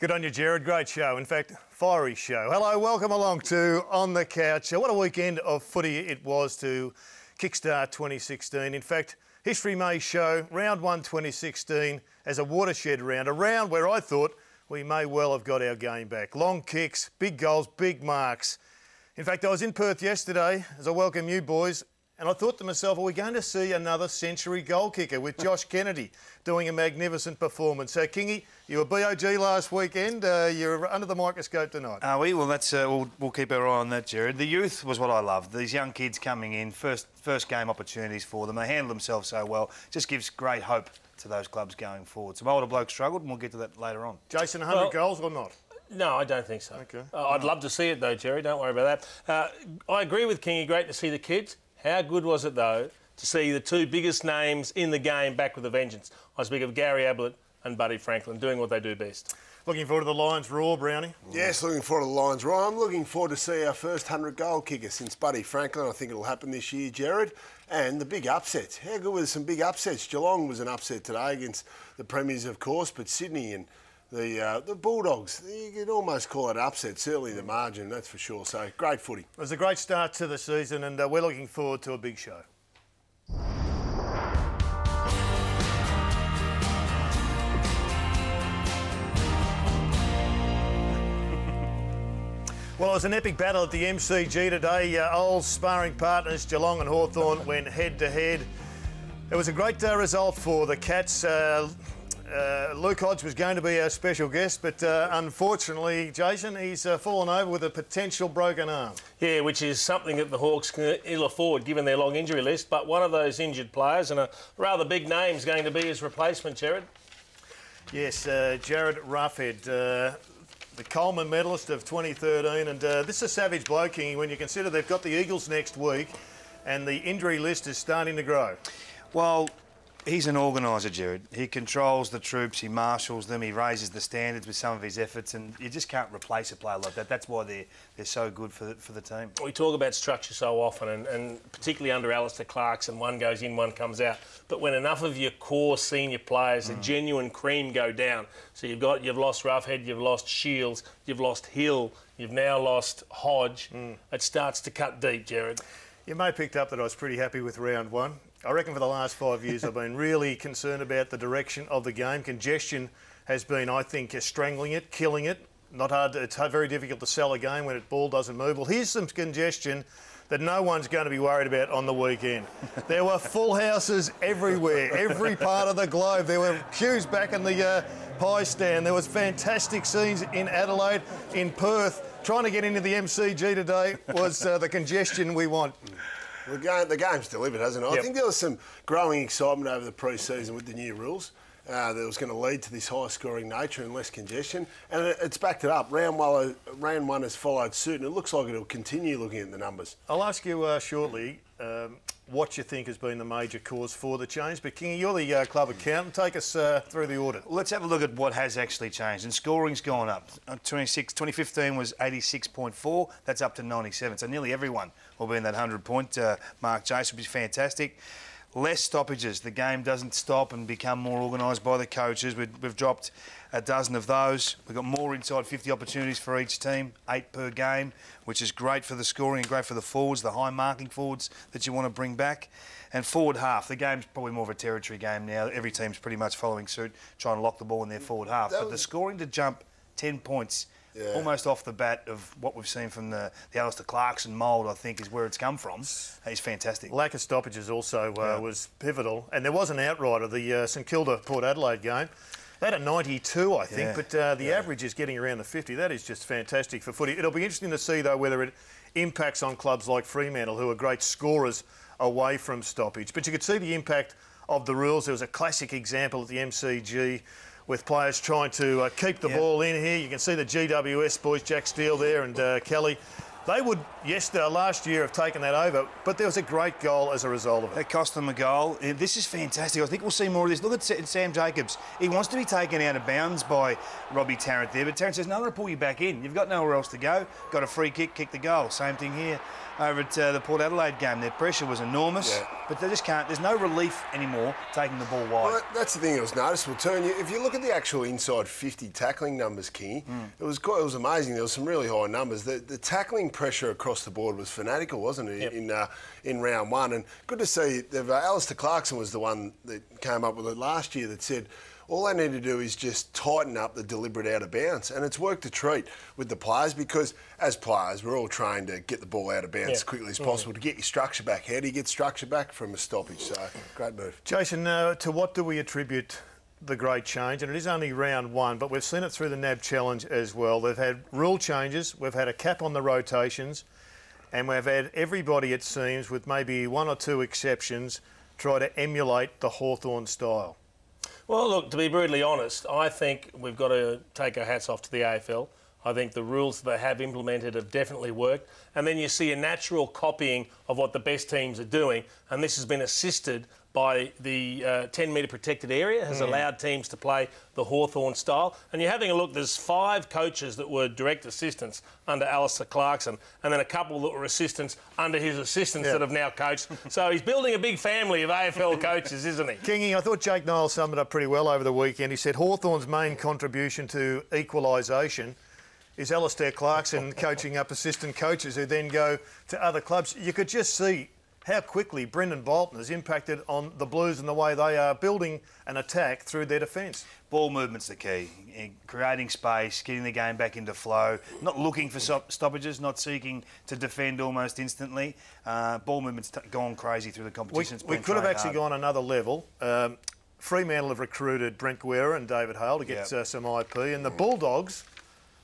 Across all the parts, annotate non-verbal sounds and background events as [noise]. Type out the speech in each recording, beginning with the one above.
Good on you, Jared. Great show. In fact, fiery show. Hello, welcome along to On the Couch. Uh, what a weekend of footy it was to kickstart 2016. In fact, history may show round one 2016 as a watershed round, a round where I thought we may well have got our game back. Long kicks, big goals, big marks. In fact, I was in Perth yesterday as I welcome you boys and I thought to myself, are we going to see another century goal kicker with Josh Kennedy doing a magnificent performance? So, Kingy, you were BOG last weekend. Uh, you're under the microscope tonight. Are we? Well, that's uh, we'll, we'll, keep our eye on that, Jared. The youth was what I loved. These young kids coming in, first first game opportunities for them. They handle themselves so well. Just gives great hope to those clubs going forward. Some older blokes struggled, and we'll get to that later on. Jason, 100 well, goals or not? No, I don't think so. Okay. Uh, I'd love to see it though, Jerry. Don't worry about that. Uh, I agree with Kingy. Great to see the kids. How good was it, though, to see the two biggest names in the game back with a vengeance? I speak of Gary Ablett and Buddy Franklin doing what they do best. Looking forward to the Lions roar, Brownie? Yes, looking forward to the Lions roar. I'm looking forward to see our first 100 goal kicker since Buddy Franklin. I think it'll happen this year, Jared. And the big upsets. How good were some big upsets? Geelong was an upset today against the Premiers, of course, but Sydney and the uh, the Bulldogs, you could almost call it upset, certainly the margin, that's for sure. So great footy. It was a great start to the season, and uh, we're looking forward to a big show. [laughs] Well, it was an epic battle at the MCG today. Uh, old sparring partners Geelong and Hawthorn went head to head. It was a great uh, result for the Cats. Uh, uh, Luke Hodge was going to be our special guest, but uh, unfortunately, Jason, he's uh, fallen over with a potential broken arm. Yeah, which is something that the Hawks can ill afford given their long injury list. But one of those injured players and a rather big name is going to be his replacement, Jared. Yes, uh, Jarryd Roughead. Uh, the Coleman medalist of 2013, and uh, this is a savage bloking when you consider they've got the Eagles next week, and the injury list is starting to grow. Well, He's an organiser, Jared. He controls the troops, he marshals them, he raises the standards with some of his efforts, and you just can't replace a player like that. That's why they're, they're so good for the, for the team. We talk about structure so often, and, and particularly under Alastair Clarkson, one goes in, one comes out. But when enough of your core senior players, mm. the genuine cream, go down, so you've got you've lost Roughead, you've lost Shields, you've lost Hill, you've now lost Hodge. Mm. It starts to cut deep, Jared. You may have picked up that I was pretty happy with round one. I reckon for the last five years I've been really concerned about the direction of the game. Congestion has been, I think, strangling it, killing it. Not hard. To, it's very difficult to sell a game when the ball doesn't move. Well, here's some congestion that no one's going to be worried about on the weekend. [laughs] there were full houses everywhere, every part of the globe. There were queues back in the uh, pie stand. There was fantastic scenes in Adelaide, in Perth. Trying to get into the MCG today was uh, the congestion we want. The, game, the game's delivered, hasn't it? Yep. I think there was some growing excitement over the pre-season with the new rules. Uh, that was going to lead to this high scoring nature and less congestion. And it, it's backed it up. Round one, round one has followed suit, and it looks like it'll continue looking at the numbers. I'll ask you uh, shortly um, what you think has been the major cause for the change. But, King, you're the uh, club accountant. Take us uh, through the audit. Let's have a look at what has actually changed. And scoring's gone up. Uh, 26, 2015 was 86.4. That's up to 97. So nearly everyone will be in that 100 point uh, mark. Jace will be fantastic. Less stoppages. The game doesn't stop and become more organised by the coaches. We've, we've, dropped a dozen of those. We've got more inside 50 opportunities for each team, eight per game, which is great for the scoring and great for the forwards, the high marking forwards that you want to bring back. And forward half, the game's probably more of a territory game now. Every team's pretty much following suit, trying to lock the ball in their forward half. But the scoring to jump 10 points yeah. almost off the bat of what we've seen from the, the Alastair Clarkson mould, I think, is where it's come from. He's fantastic. Lack of stoppages also uh, yeah. was pivotal. And there was an outrider, the uh, St Kilda Port Adelaide game. They had a 92, I think, yeah. but uh, the average is getting around the 50. That is just fantastic for footy. It'll be interesting to see, though, whether it impacts on clubs like Fremantle, who are great scorers away from stoppage. But you could see the impact of the rules. There was a classic example at the MCG with players trying to uh, keep the yep. ball in here. You can see the GWS boys, Jack Steele there and uh, Kelly, They would, yes, uh, last year have taken that over, but there was a great goal as a result of it. It cost them a goal. This is fantastic. I think we'll see more of this. Look at Sam Jacobs. He wants to be taken out of bounds by Robbie Tarrant there, but Tarrant says, no, I'm going to pull you back in. You've got nowhere else to go. Got a free kick, kick the goal. Same thing here over at uh, the Port Adelaide game. Their pressure was enormous, Yeah. but they just can't. There's no relief anymore taking the ball wide. Well, that- that's the thing that was noticeable too. And you, if you look at the actual inside 50 tackling numbers, Kingy, it was quite, it was amazing. There was some really high numbers. The, the tackling pressure across the board was fanatical, wasn't it? Yep. In uh, in round one, and good to see. They've, uh, Alastair Clarkson was the one that came up with it last year that said. All they need to do is just tighten up the deliberate out of bounds, and it's worked a treat with the players because, as players, we're all trained to get the ball out of bounds Yeah. as quickly as possible to get your structure back. How do you get structure back from a stoppage? So, great move. Jason, uh, to what do we attribute the great change? And it is only round one, but we've seen it through the NAB Challenge as well. They've had rule changes, we've had a cap on the rotations, and we've had everybody, it seems, with maybe one or two exceptions, try to emulate the Hawthorn style. Well, look, to be brutally honest, I think we've got to take our hats off to the AFL. I think the rules that they have implemented have definitely worked. And then you see a natural copying of what the best teams are doing. And this has been assisted by the uh, 10 metre protected area, has allowed teams to play the Hawthorn style. And you're having a look, there's five coaches that were direct assistants under Alastair Clarkson, and then a couple that were assistants under his assistants Yeah. that have now coached. [laughs] so he's building a big family of AFL coaches, isn't he? [laughs] Kingy, I thought Jake Niall summed it up pretty well over the weekend. He said Hawthorn's main contribution to equalisation is Alastair Clarkson [laughs] coaching up assistant coaches who then go to other clubs. You could just see how quickly Brendon Bolton has impacted on the Blues and the way they are building an attack through their defence. Ball movement's the key. Eh, Creating space, getting the game back into flow, not looking for stop- stoppages, not seeking to defend almost instantly. Uh, ball movement's gone crazy through the We, competition. It's we could have actually hard. gone another level. Um, Fremantle have recruited Brent Guerra and David Hale to get Yep. uh, some IP, and the Bulldogs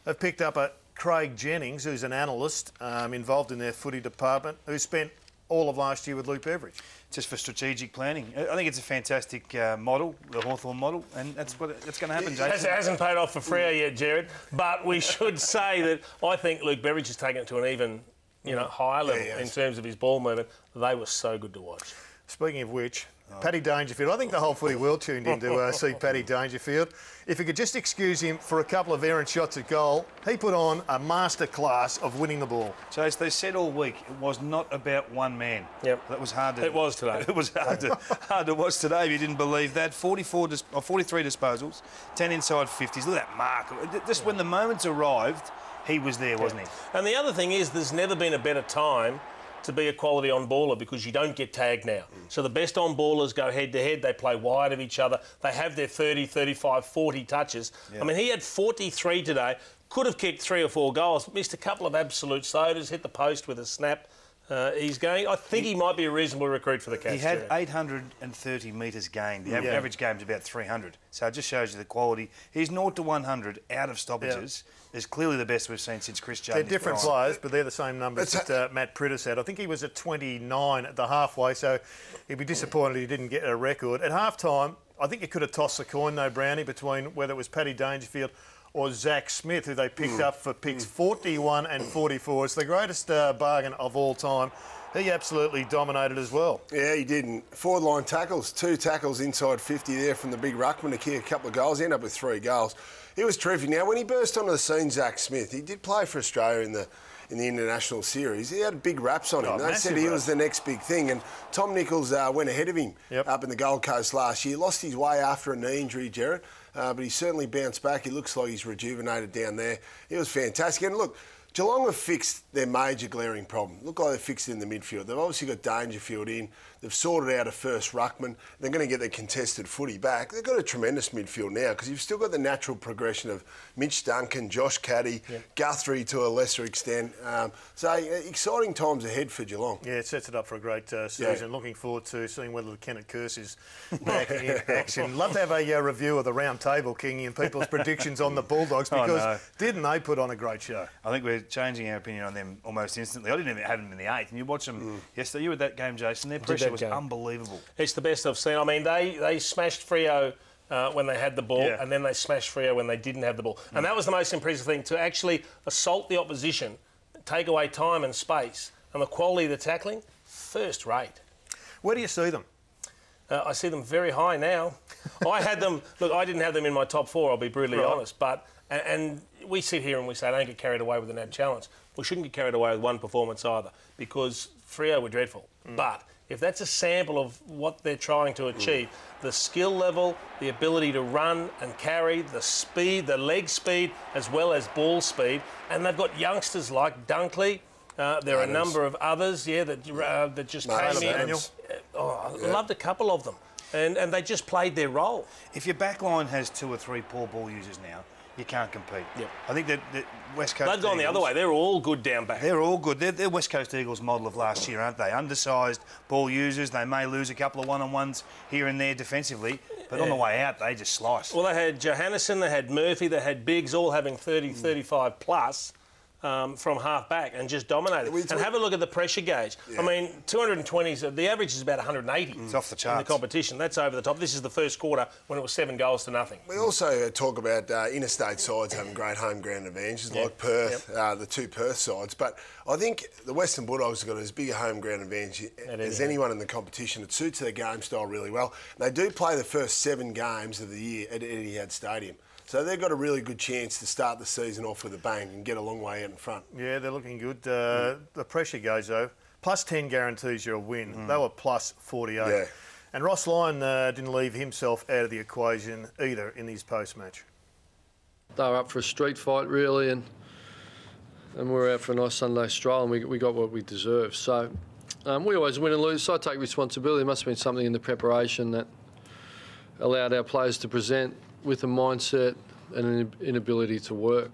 have picked up a Craig Jennings, who's an analyst um, involved in their footy department, who spent all of last year with Luke Beveridge. just for strategic planning. I I think it's a fantastic uh, model, the Hawthorn model, and that's what that's going to happen, It Jason. hasn't paid off for Freo yet, Jared. But we should say that I think Luke Beveridge has taken it to an even, you know, higher level he has. in terms of his ball movement. They were so good to watch. Speaking of which, Paddy Dangerfield, I think the whole footy world tuned in to uh, see [laughs] Paddy Dangerfield. If you could just excuse him for a couple of errant shots at goal, he put on a master class of winning the ball. So as they said all week, it was not about one man. Yep. That was hard to. It was today. [laughs] It was hard to hard to watch today. If you didn't believe that, 44, dis- or 43 disposals, 10 inside 50s. Look at that mark. Just when the moments arrived, he was there, wasn't he? And the other thing is, there's never been a better time to be a quality on baller because you don't get tagged now. Mm. So the best on ballers go head to head, they play wide of each other, they have their 30, 35, 40 touches. I mean, he had 43 today, could have kicked three or four goals, missed a couple of absolute sodas, hit the post with a snap. Uh, he's going, I think he, might be a reasonable recruit for the Cats. He had Jared. 830 metres gained. The av- Yeah. average game's about 300. So it just shows you the quality. He's 0 to 100 out of stoppages. Is clearly the best we've seen since Chris Judd. They're different prime. players, but they're the same numbers It's that uh, Matt Priddis had. I think he was at 29 at the halfway, so he'd be disappointed he didn't get a record. At half time, I think you could have tossed the coin, though, Brownie, between whether it was Paddy Dangerfield or Zac Smith, who they picked up for picks 41 and 44. It's the greatest uh, bargain of all time. He absolutely dominated as well. Yeah, he did. And forward line tackles, two tackles inside 50 there from the big ruckman to kick a couple of goals. He ended up with three goals. He was terrific. Now, when he burst onto the scene, Zac Smith, he did play for Australia in the in the international series. He had big raps on him. Oh, they said he raps. was the next big thing. And Tom Nichols uh, went ahead of him Yep. up in the Gold Coast last year. Lost his way after a knee injury, Jared. Uh, but he certainly bounced back. He looks like he's rejuvenated down there. He was fantastic. And look, Geelong have fixed their major glaring problem. Look like they've fixed it in the midfield. They've obviously got Dangerfield in. They've sorted out a first ruckman. They're going to get their contested footy back. They've got a tremendous midfield now because you've still got the natural progression of Mitch Duncan, Josh Caddy, Guthrie to a lesser extent. Um, so uh, exciting times ahead for Geelong. Yeah, it sets it up for a great uh, season. Looking forward to seeing whether the Kennett curse is [laughs] back in action. Love to have a uh, review of the round table, Kingy, and people's predictions on the [laughs] Bulldogs Oh, because no. didn't they put on a great show? I think we're changing our opinion on them almost instantly. I didn't even have them in the eighth, and you watch them Mm. yesterday. You were at that game, Jason. Their pressure that was game. unbelievable. It's the best I've seen. I mean, they, they smashed Freo uh, when they had the ball, Yeah. and then they smashed Freo when they didn't have the ball. And that was the most impressive thing to actually assault the opposition, take away time and space, and the quality of the tackling, first rate. Where do you see them? Uh, I see them very high now. [laughs] I had them. Look, I didn't have them in my top four. I'll be brutally Right. honest. But and, and we sit here and we say, don't get carried away with an ad challenge. We shouldn't get carried away with one performance either, because Freo were dreadful. But if that's a sample of what they're trying to achieve, the skill level, the ability to run and carry, the speed, the leg speed, as well as ball speed, and they've got youngsters like Dunkley. Uh, there are a number of others, yeah, that uh, that just came in. Adams. Oh, I loved a couple of them. And, and they just played their role. If your back line has two or three poor ball users now, you can't compete. Yep. I think that, that West Coast. They've gone the other way. They're all good down back. They're all good. They're, they're West Coast Eagles model of last year, aren't they? Undersized ball users. They may lose a couple of one-on-ones here and there defensively, but on the way out, they just slice. Well, they had Johannisen, they had Murphy, they had Biggs, all having 30, 35 plus. Um, from half back and just dominated. We and have a look at the pressure gauge. I mean, 220s, the average is about 180 It's off the in the competition. That's over the top. This is the first quarter when it was seven goals to nothing. We also uh, talk about uh, interstate sides having great home ground advantages, like Perth, uh, the two Perth sides. But I think the Western Bulldogs have got as big a home ground advantage as yeah. anyone in the competition. It suits their game style really well. They do play the first seven games of the year at Etihad Stadium. So they've got a really good chance to start the season off with a bang and get a long way out in front. Yeah, they're looking good. Uh, The pressure goes though. Plus 10 guarantees you a win. They were plus 48. Yeah. And Ross Lyon uh, didn't leave himself out of the equation either in his post match. they were up for a street fight really, and and we we're out for a nice Sunday stroll, and we, we got what we deserved. So um, we always win and lose. So I take responsibility. There must have been something in the preparation that allowed our players to present with a mindset and an inability to work.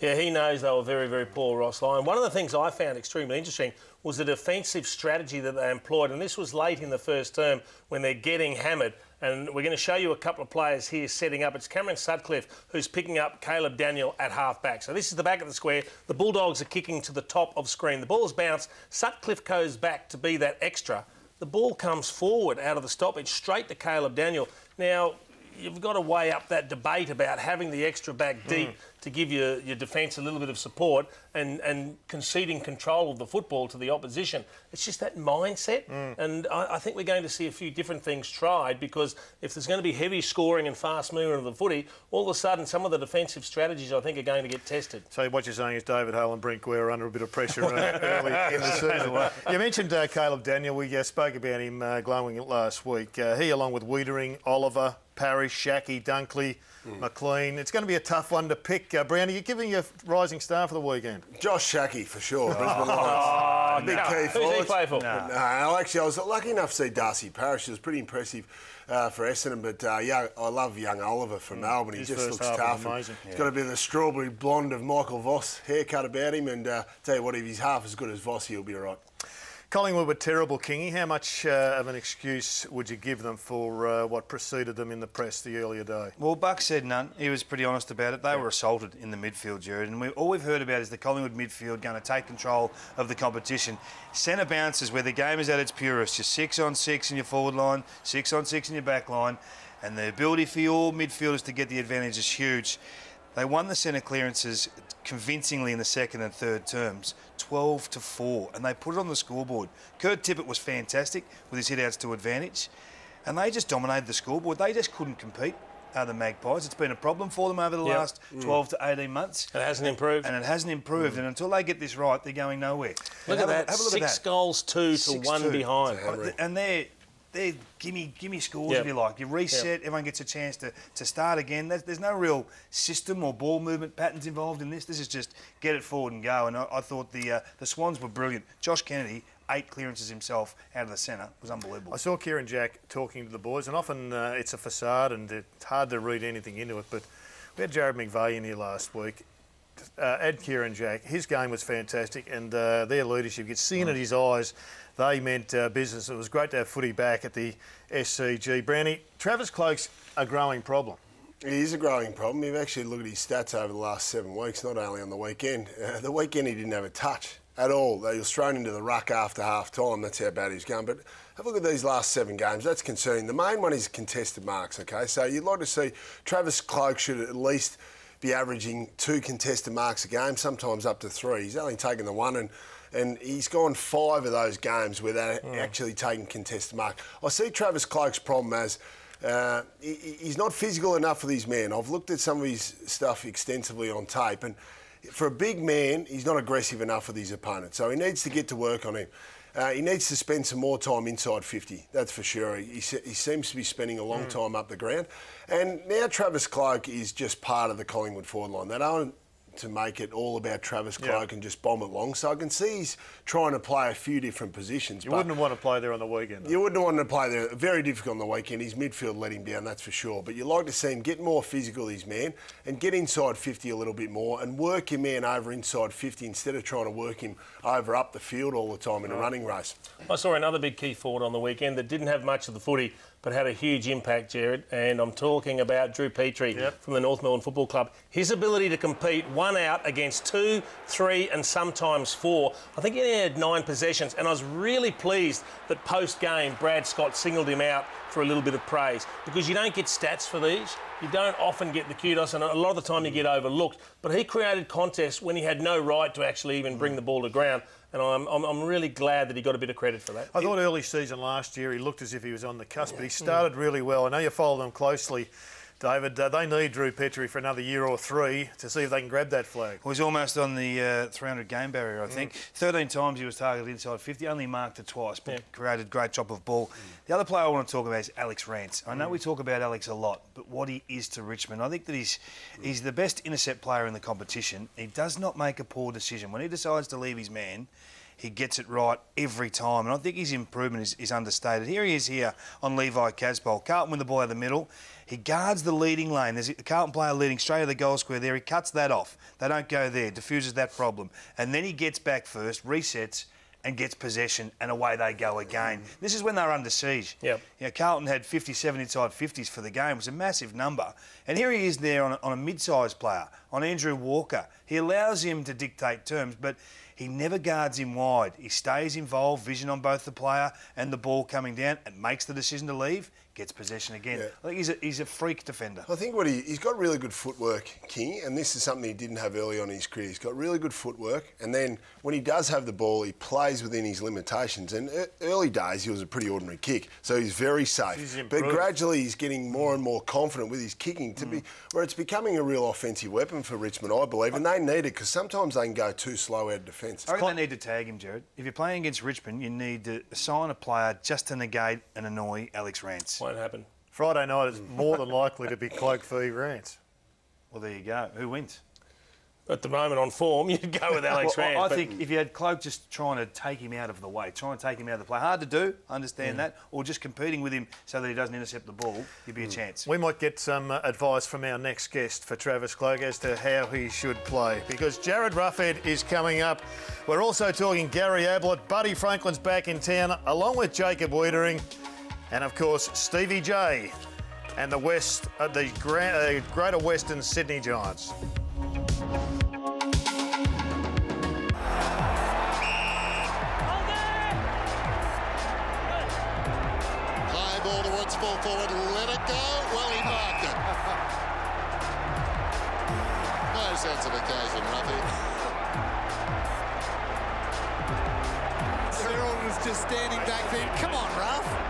Yeah, he knows they were very, very poor, Ross Lyon. One of the things I found extremely interesting was the defensive strategy that they employed, and this was late in the first term when they're getting hammered. And we're going to show you a couple of players here setting up. It's Cameron Sutcliffe who's picking up Caleb Daniel at halfback. So this is the back of the square. The Bulldogs are kicking to the top of screen. The ball's bounced. Sutcliffe goes back to be that extra. The ball comes forward out of the stoppage straight to Caleb Daniel. Now, you've got to weigh up that debate about having the extra back deep hmm. To give your, your defence a little bit of support and, and conceding control of the football to the opposition. It's just that mindset. And I, I think we're going to see a few different things tried because if there's going to be heavy scoring and fast movement of the footy, all of a sudden some of the defensive strategies I think are going to get tested. So what you're saying is David Hale and Guerra are under a bit of pressure [laughs] early in the season. You mentioned uh, Caleb Daniel. We uh, spoke about him uh, glowing last week. Uh, he, along with Weitering, Oliver, Parish, Schache, Dunkley, McLean. It's going to be a tough one to pick. Uh, Brownie, you're giving your rising star for the weekend. Josh Schache for sure. Brisbane Lions. Big no. key Who's he forward. play for? No, no, actually, I was lucky enough to see Darcy Parish. It was pretty impressive uh, for Essendon, but uh, yeah, I love young Oliver from Melbourne. He His just looks tough. and amazing. He's got a bit of the strawberry blonde of Michael Voss haircut about him, and uh, tell you what, if he's half as good as Voss, he'll be all right. Collingwood were terrible, Kingy. How much uh, of an excuse would you give them for uh, what preceded them in the press the earlier day? Well, Buck said none. He was pretty honest about it. They were assaulted in the midfield, Jared, and we, all we've heard about is the Collingwood midfield going to take control of the competition. Centre bounces where the game is at its purest. You're six on six in your forward line, six on six in your back line, and the ability for your midfielders to get the advantage is huge. They won the centre clearances convincingly in the second and third terms, 12 to 4, and they put it on the scoreboard. Kurt Tippett was fantastic with his hit outs to advantage, and they just dominated the scoreboard. They just couldn't compete, uh, the Magpies. It's been a problem for them over the Yep. last 12 to 18 months. It hasn't improved. And it hasn't improved, and until they get this right, they're going nowhere. Look And at have a- that. have a look Six at that. goals, two to Six one two. behind. And they're they're gimme gimme scores Yep. if you like. You reset, everyone gets a chance to, to start again. There's, there's no real system or ball movement patterns involved in this. This is just get it forward and go. And I, I thought the uh, the Swans were brilliant. Josh Kennedy, eight clearances himself out of the centre, was unbelievable. I saw Kieran Jack talking to the boys, and often uh, it's a facade and it's hard to read anything into it. But we had Jarrad McVeigh in here last week. Uh, add Kieran Jack. His game was fantastic, and uh, their leadership, you could see it in his eyes, they meant uh, business. It was great to have footy back at the SCG. Brownie, Travis Cloke's a growing problem. It is a growing problem. You've actually looked at his stats over the last seven weeks, not only on the weekend. Uh, the weekend he didn't have a touch at all. He was thrown into the ruck after half time. That's how bad he's going. But have a look at these last seven games. That's concerning. The main one is contested marks, okay? So you'd like to see Travis Cloke should at least be averaging two contested marks a game, sometimes up to three. He's only taken the one and and he's gone five of those games without actually taking contested mark. I see Travis Cloke's problem as uh, he, he's not physical enough for these men. I've looked at some of his stuff extensively on tape, and for a big man, he's not aggressive enough with his opponent. So he needs to get to work on him. Uh, he needs to spend some more time inside 50, that's for sure. He, he, seems to be spending a long time up the ground. And now Travis Cloke is just part of the Collingwood forward line. They don't to make it all about Travis Cloke Yeah. and just bomb it long. So I can see he's trying to play a few different positions. You wouldn't want to play there on the weekend. though. you wouldn't want to play there. Very difficult on the weekend. His midfield let him down, that's for sure. But you like to see him get more physical, his man, and get inside 50 a little bit more and work your man over inside 50 instead of trying to work him over up the field all the time in a running race. I saw another big key forward on the weekend that didn't have much of the footy, but had a huge impact, Jared. And I'm talking about Drew Petrie Yep. from the North Melbourne Football Club. His ability to compete one out against two, three, and sometimes four. I think he had nine possessions, and I was really pleased that post game Brad Scott singled him out for a little bit of praise because you don't get stats for these. You don't often get the kudos, and a lot of the time you get overlooked. But he created contests when he had no right to actually even bring the ball to ground, and I'm, I'm, I'm really glad that he got a bit of credit for that. I thought early season last year he looked as if he was on the cusp, but he started really well. I know you follow them closely, David. Uh, they need Drew Petrie for another year or three to see if they can grab that flag. was almost on the uh, 300 game barrier, I think. 13 times he was targeted inside 50, only marked it twice, but created great chop of ball. The other player I want to talk about is Alex Rance. I know we talk about Alex a lot, but what he is to Richmond, I think that he's he's the best intercept player in the competition. He does not make a poor decision. When he decides to leave his man, he gets it right every time. And I think his improvement is, is understated. Here he is here on Levi Casboult. Carlton with the ball out of the middle. He guards the leading lane. There's a Carlton player leading straight to the goal square there. He cuts that off. They don't go there. Diffuses that problem. And then he gets back first, resets, and gets possession, and away they go again. This is when they're under siege. Yep. You know, Carlton had 57 inside 50s for the game. It was a massive number. And here he is there on a, on a mid-sized player, on Andrew Walker. He allows him to dictate terms, but he never guards him wide. He stays involved, vision on both the player and the ball coming down, and makes the decision to leave, gets possession again. Yeah. I think he's a, he's a freak defender. I think what he, he's got really good footwork, King, and this is something he didn't have early on in his career. He's got really good footwork, and then when he does have the ball, he plays within his limitations. And early days, he was a pretty ordinary kick, so he's very safe. He's but gradually, he's getting more and more confident with his kicking to be mm. where it's becoming a real offensive weapon for Richmond, I believe, and they need it because sometimes they can go too slow out of defence. I they need to tag him, Jared. If you're playing against Richmond, you need to assign a player just to negate and annoy Alex Rance. Won't happen. Friday night is more than likely to be Cloke v Rance. Well, there you go. Who wins? At the moment on form, [laughs] you'd go with Alex Well, I- Rance. I but- think if you had Cloke just trying to take him out of the way, trying to take him out of the play, hard to do, I understand that, or just competing with him so that he doesn't intercept the ball, you'd be a chance. We might get some uh, advice from our next guest for Travis Cloke as to how he should play because Jared Roughead is coming up. We're also talking Gary Ablett, Buddy Franklin's back in town, along with Jacob Weitering, and of course Stevie J and the West, uh, the Gra- uh, Greater Western Sydney Giants. High ball towards full forward. Let it go. Well, he marked it. [laughs] No sense of occasion, Ruffy. Cyril was just standing back there. Come on, Ruff.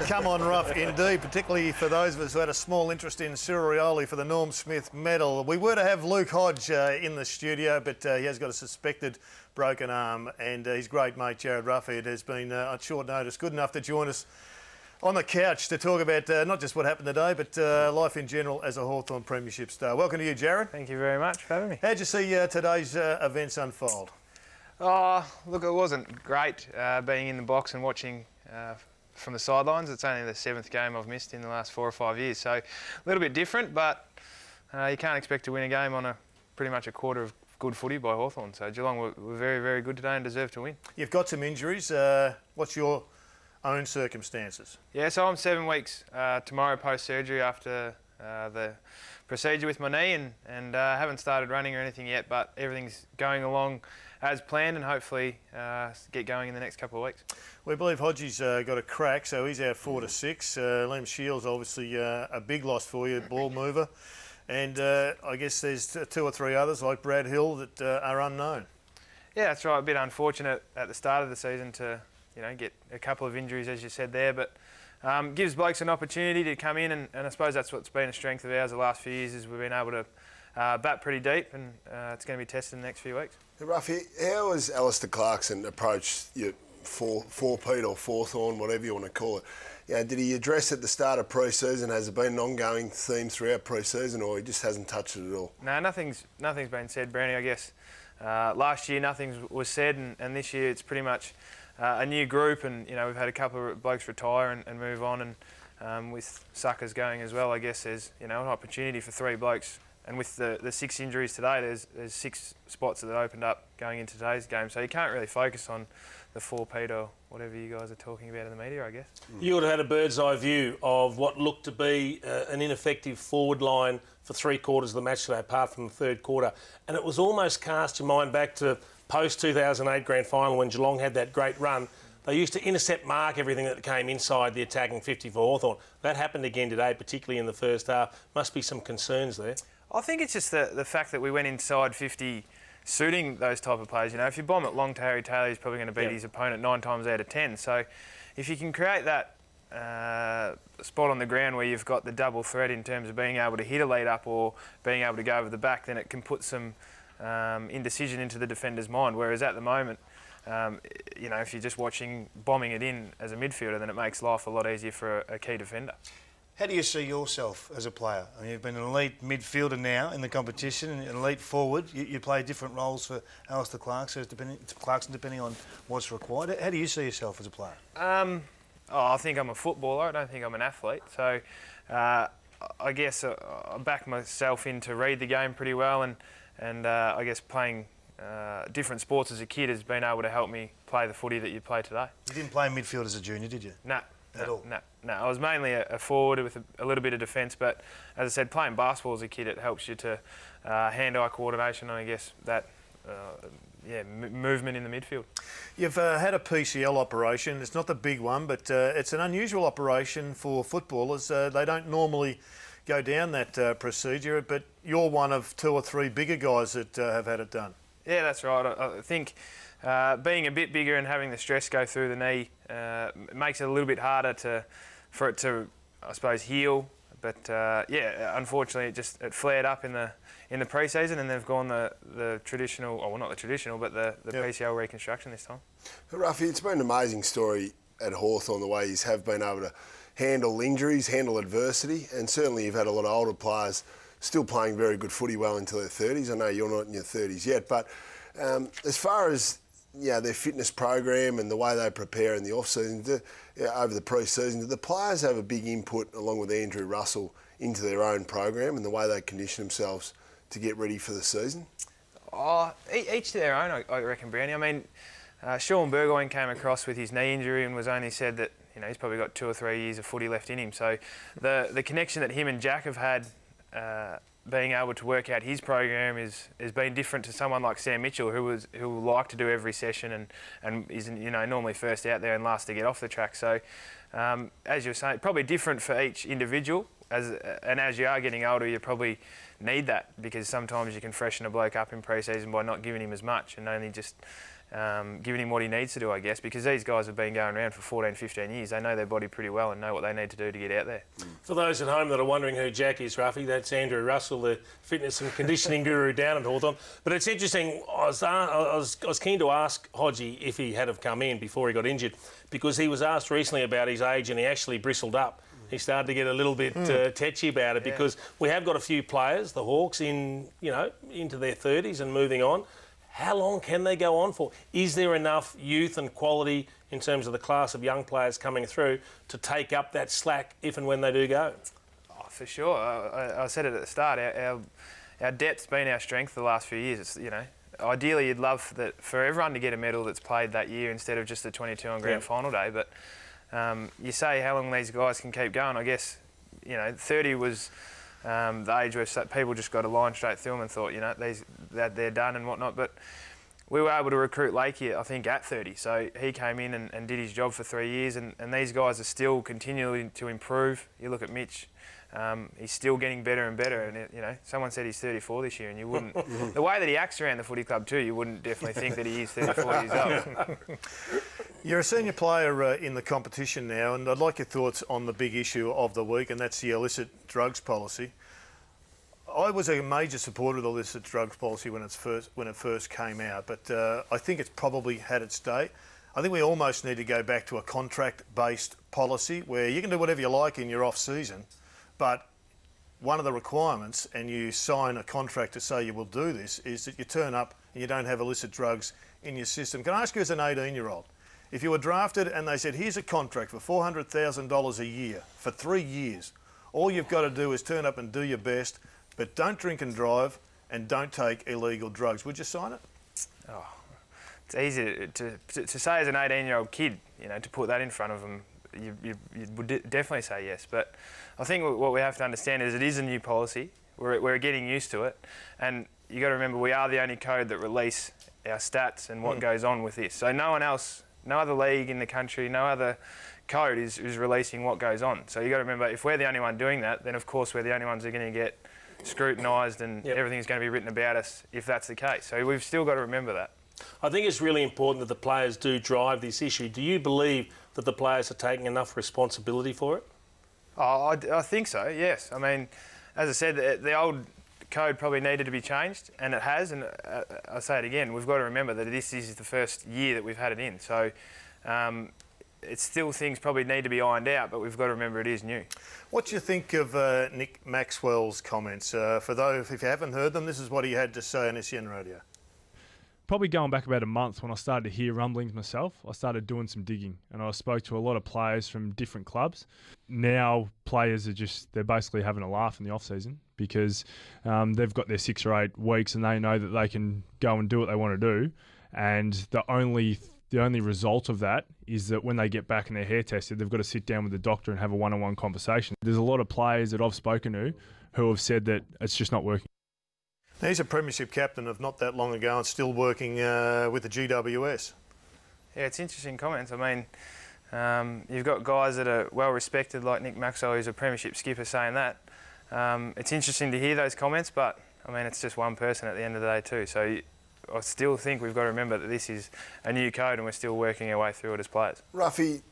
Come on, Ruff, indeed, particularly for those of us who had a small interest in Cyril Rioli for the Norm Smith medal. We were to have Luke Hodge uh, in the studio, but uh, he has got a suspected broken arm, and uh, his great mate Jared Roughead has been, uh, on short notice, good enough to join us on the couch to talk about uh, not just what happened today, but uh, life in general as a Hawthorn Premiership star. Welcome to you, Jared. Thank you very much for having me. How'd you see uh, today's uh, events unfold? Oh, look, it wasn't great uh, being in the box and watching uh, from the sidelines. It's only the seventh game I've missed in the last four or five years, so a little bit different, but uh, you can't expect to win a game on a pretty much a quarter of good footy by Hawthorn. So Geelong were, were very, very good today and deserved to win. You've got some injuries. Uh, what's your own circumstances? Yeah, so I'm seven weeks uh, tomorrow post surgery after uh, the procedure with my knee and, and uh, haven't started running or anything yet, but everything's going along as planned and hopefully uh, get going in the next couple of weeks. We believe Hodgie's uh, got a crack, so he's out four to six. Uh, Liam Shields, obviously uh, a big loss for you, ball mover. And uh, I guess there's two or three others like Brad Hill that uh, are unknown. Yeah, that's right. A bit unfortunate at the start of the season to, you know, get a couple of injuries as you said there, but um, gives blokes an opportunity to come in, and, and, I suppose that's what's been a strength of ours the last few years is we've been able to uh, bat pretty deep, and uh, it's going to be tested in the next few weeks. Hey, Ruffy, how has Alastair Clarkson approached your four, four Pete or Forthorn, whatever you want to call it? You know, did he address at the start of pre-season? Has it been an ongoing theme throughout pre-season, or he just hasn't touched it at all? No, nothing's nothing's been said, Brownie. I guess uh, last year nothing was said, and, and this year it's pretty much uh, a new group, and you know we've had a couple of blokes retire and, and move on, and um, with suckers going as well, I guess there's you know an opportunity for three blokes. And with the, the six injuries today, there's there's six spots that opened up going into today's game, so you can't really focus on the four Pete or whatever you guys are talking about in the media, I guess. You would have had a bird's eye view of what looked to be uh, an ineffective forward line for three quarters of the match today, apart from the third quarter, and it was almost cast your mind back to post 2008 grand final when Geelong had that great run. They used to intercept mark everything that came inside the attacking 50 for Hawthorn. That happened again today, particularly in the first half. Must be some concerns there. I think it's just the, the fact that we went inside 50 suiting those type of players. You know, if you bomb it long to Harry Taylor, he's probably going to beat Yep. his opponent nine times out of ten. So if you can create that uh, spot on the ground where you've got the double threat in terms of being able to hit a lead up or being able to go over the back, then it can put some um, indecision into the defender's mind. Whereas at the moment, um, you know, if you're just watching bombing it in as a midfielder, then it makes life a lot easier for a, a key defender. How do you see yourself as a player? I mean, you've been an elite midfielder now in the competition, and an elite forward. You, you play different roles for Alastair Clarkson depending, Clarkson, depending on what's required. How do you see yourself as a player? Um, oh, I think I'm a footballer. I don't think I'm an athlete. So uh, I guess uh, I back myself in to read the game pretty well, and and uh, I guess playing uh, different sports as a kid has been able to help me play the footy that you play today. You didn't play midfield as a junior, did you? No. At all? No, no. I was mainly a, a forward with a, a little bit of defence, but as I said, playing basketball as a kid, it helps you to uh, hand-eye coordination and I guess that, uh, yeah, m- movement in the midfield. You've uh, had a PCL operation. It's not the big one, but uh, it's an unusual operation for footballers. Uh, they don't normally go down that uh, procedure, but you're one of two or three bigger guys that uh, have had it done. Yeah, that's right. I, I think uh, being a bit bigger and having the stress go through the knee uh, makes it a little bit harder to, for it to, I suppose, heal. But uh, yeah, unfortunately, it just it flared up in the in the pre-season, and they've gone the, the traditional, oh, well, not the traditional, but the, the Yep. PCL reconstruction this time. Ruffy, it's been an amazing story at Hawthorn the way he's have been able to handle injuries, handle adversity, and certainly you've had a lot of older players still playing very good footy well into their 30s. I know you're not in your 30s yet, but um, as far as yeah, their fitness program and the way they prepare in the off season, do, yeah, over the pre-season, do the players have a big input along with Andrew Russell into their own program and the way they condition themselves to get ready for the season? Oh, each to their own, I, I reckon, Brownie. I mean, uh, Shaun Burgoyne came across with his knee injury and was only said that you know he's probably got two or three years of footy left in him. So the the connection that him and Jack have had, uh, being able to work out his program is has been different to someone like Sam Mitchell, who was who will like to do every session and and is you know normally first out there and last to get off the track. So. Um, as you're saying, probably different for each individual. As and as you are getting older, you probably need that because sometimes you can freshen a bloke up in pre-season by not giving him as much and only just um, giving him what he needs to do, I guess. Because these guys have been going around for 14, 15 years. They know their body pretty well and know what they need to do to get out there. For those at home that are wondering who Jack is, Ruffy, that's Andrew Russell, the fitness and conditioning [laughs] guru down at Hawthorn. But it's interesting, I was, uh, I, was, I was keen to ask Hodgie if he had have come in before he got injured, because he was asked recently about his age and he actually bristled up. He started to get a little bit uh, tetchy about it because we have got a few players, the Hawks, in you know into their 30s and moving on. How long can they go on for? Is there enough youth and quality in terms of the class of young players coming through to take up that slack if and when they do go? Oh, for sure. I, I- said it at the start. Our, our, our depth's been our strength the last few years. It's, you know, ideally you'd love that for everyone to get a medal that's played that year instead of just the 22 on grand Yeah. final day. But um, you say how long these guys can keep going. I guess you know 30 was um, the age where people just got a line straight through them and thought, you know, these that they're done and whatnot. But we were able to recruit Lakey, I think, at 30. So he came in and, and did his job for three years, and, and these guys are still continuing to improve. You look at Mitch. Um, he's still getting better and better, and it, you know, someone said he's 34 this year, and you wouldn't. [laughs] the way that he acts around the footy club too, you wouldn't definitely think that he is 34 years old. [laughs] You're a senior player uh, in the competition now, and I'd like your thoughts on the big issue of the week, and that's the illicit drugs policy. I was a major supporter of the illicit drugs policy when, it's first, when it first came out, but uh, I think it's probably had its day. I think we almost need to go back to a contract-based policy where you can do whatever you like in your off-season, but one of the requirements, and you sign a contract to say you will do this, is that you turn up and you don't have illicit drugs in your system. Can I ask you as an 18-year-old, if you were drafted and they said, here's a contract for $400,000 a year for three years, all you've got to do is turn up and do your best, but don't drink and drive and don't take illegal drugs. Would you sign it? Oh, it's easy to, to, to say as an 18 year old kid, you know, to put that in front of them, you, you, you would de- definitely say yes. But I think what we have to understand is it is a new policy. We're, we're getting used to it. And you got to remember, we are the only code that release our stats and what hmm. goes on with this. So no one else, no other league in the country, no other code is, is releasing what goes on. So you got to remember, if we're the only one doing that, then of course we're the only ones who are going to get scrutinised and Yep. everything's going to be written about us if that's the case. So we've still got to remember that. I think it's really important that the players do drive this issue. Do you believe that the players are taking enough responsibility for it? Oh, I, I think so. Yes. I mean, as I said, the, the old code probably needed to be changed, and it has. And uh, I say it again: we've got to remember that this is the first year that we've had it in. So. Um, it's still things probably need to be ironed out, but we've got to remember it is new. What do you think of uh, Nick Maxwell's comments? Uh, for those, if you haven't heard them, this is what he had to say on SEN Radio. Probably going back about a month when I started to hear rumblings myself, I started doing some digging and I spoke to a lot of players from different clubs. Now players are just they're basically having a laugh in the off season because um, they've got their six or eight weeks and they know that they can go and do what they want to do, and the only the only result of that is that when they get back and their hair tested, they've got to sit down with the doctor and have a one-on-one conversation. There's a lot of players that I've spoken to who have said that it's just not working. Now, he's a premiership captain of not that long ago and still working uh, with the GWS. Yeah, it's interesting comments. I mean, um, you've got guys that are well respected, like Nick Maxwell, who's a premiership skipper, saying that. Um, it's interesting to hear those comments, but I mean, it's just one person at the end of the day too. So you, I still think we've got to remember that this is a new code, and we're still working our way through it as players. Ruffy,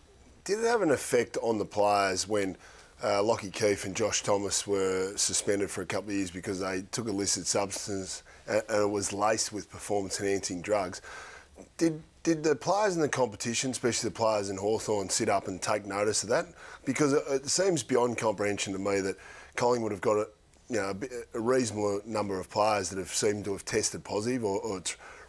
did it have an effect on the players when uh, Lachie Keeffe and Josh Thomas were suspended for a couple of years because they took a illicit substance and, and it was laced with performance-enhancing drugs? Did did the players in the competition, especially the players in Hawthorn, sit up and take notice of that? Because it, it seems beyond comprehension to me that Collingwood have got a, you know, a, reasonable number of players that have seemed to have tested positive or, or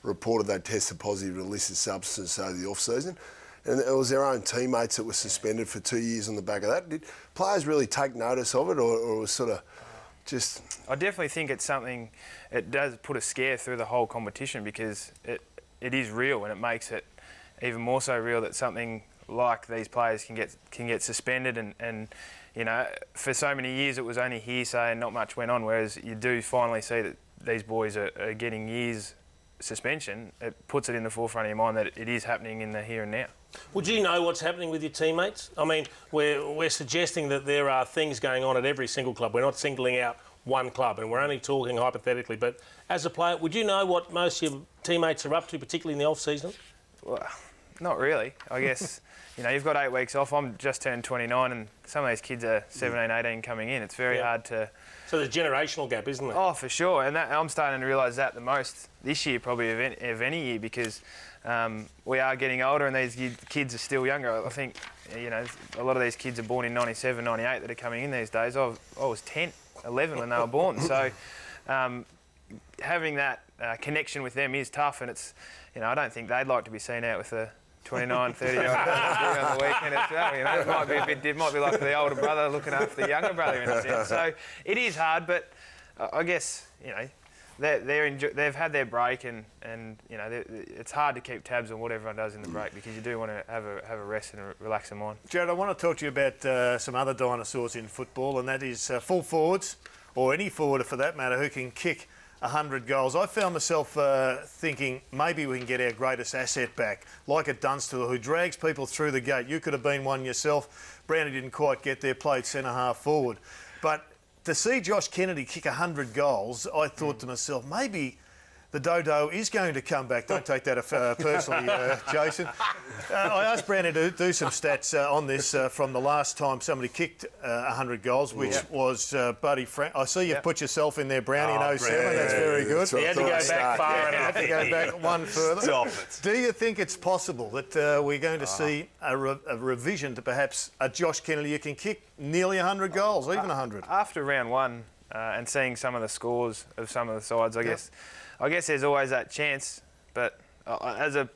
reported they tested positive to illicit substance over the off-season. And it was their own teammates that were suspended for two years on the back of that. Did players really take notice of it or, or was sort of just... I definitely think it's something. It does put a scare through the whole competition because it it is real and it makes it even more so real that something like these players can get can get suspended and, and you know for so many years it was only hearsay and not much went on. Whereas you do finally see that these boys are, are getting years suspension. It puts it in the forefront of your mind that it is happening in the here and now. Would you know what's happening with your teammates? I mean, we're, we're suggesting that there are things going on at every single club. We're not singling out one club, and we're only talking hypothetically. But as a player, would you know what most of your teammates are up to, particularly in the off season? Well, not really. I guess, [laughs] you know, you've got eight weeks off. I'm just turned 29 and some of these kids are 17, 18 coming in. It's very Yeah. hard to... So there's generational gap, isn't there? Oh, for sure. And that, I'm starting to realise that the most this year probably of any, of any year because um, we are getting older and these kids are still younger. I think, you know, a lot of these kids are born in 97, 98 that are coming in these days. I was, I was 10, 11 when they were born. So um, having that uh, connection with them is tough, and it's, you know, I don't think they'd like to be seen out with a 29, 30 year [laughs] on the weekend as well. You know, it might be a bit, it might be like the older brother looking after the younger brother in a sense. So it is hard, but I I guess you know. They're, they're enjo- they've had their break and, and you know it's hard to keep tabs on what everyone does in the break because you do want to have a have a rest and a relax your mind. Jared, I want to talk to you about uh, some other dinosaurs in football, and that is uh, full forwards. or any forwarder for that matter, who can kick 100 goals. I found myself uh, thinking maybe we can get our greatest asset back, like a Dunstall who drags people through the gate. You could have been one yourself. Brownie didn't quite get there, played centre half forward. But to see Josh Kennedy kick 100 goals, I thought to myself, maybe the dodo is going to come back. Don't take that uh, personally, uh, Jason. Uh, I asked Brandon to do some stats uh, on this uh, from the last time somebody kicked uh, 100 goals, which Yep. was uh, Buddy Frank. I see you've Yep. put yourself in there, Brownie, Oh, in 07. Brownie. That's very good. That's He had to go back start. far Yeah. enough. have to go back one further. Stop it. Do you think it's possible that uh, we're going to see a, re- a revision to perhaps a Josh Kennedy who can kick nearly 100 goals, even 100? After round one uh, and seeing some of the scores of some of the sides, I guess, I guess there's always that chance. But uh, as a